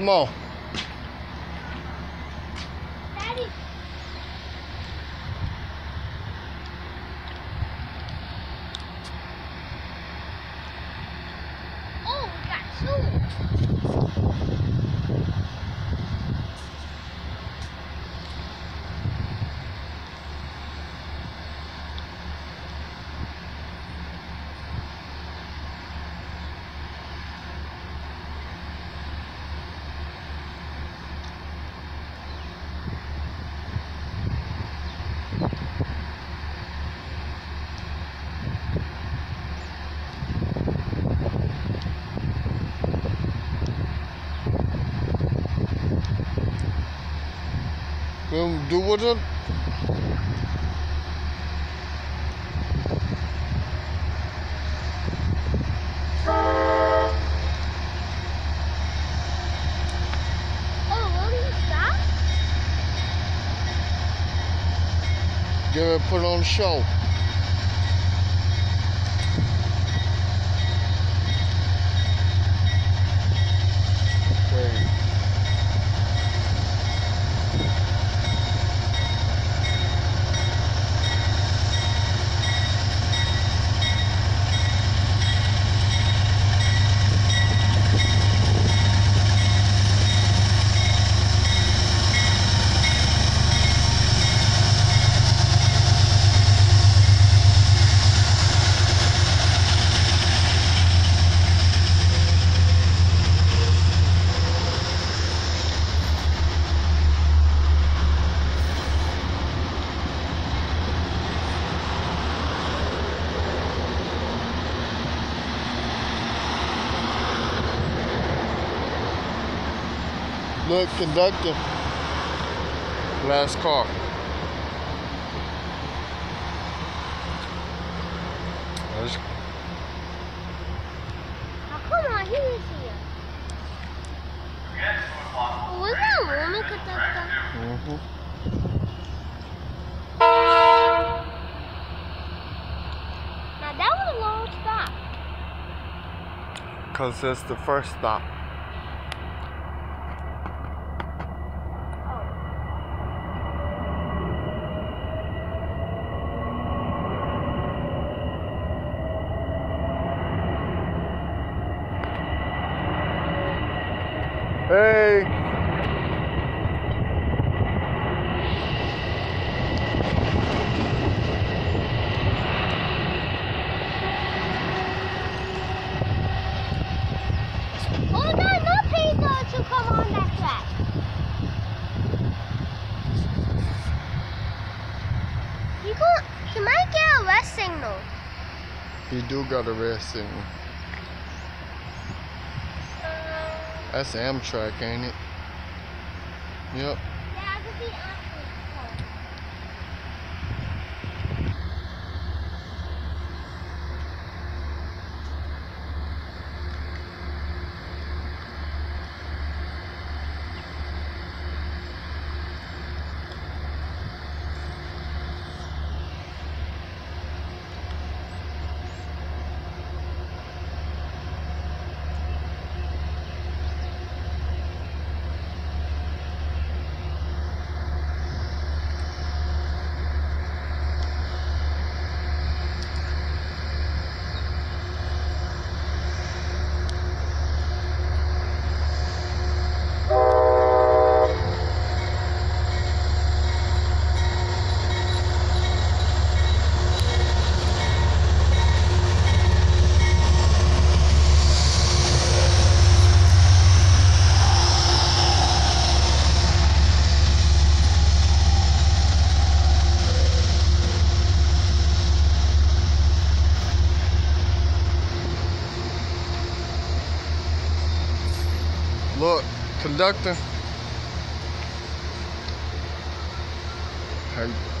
Come on. Daddy. Oh, we got two. We'll do with it. Oh, will you stop? Get it put on the show. Look, conductor. Last car. Let's- How come on, he is here? Was that a woman conductor? Mhm. Now that was a long stop. Cause that's the first stop. Hey. Oh no, no people to come on that track. You go, he might get a red signal. He do got a red signal. That's Amtrak, ain't it? Yep. Conductor. Hey,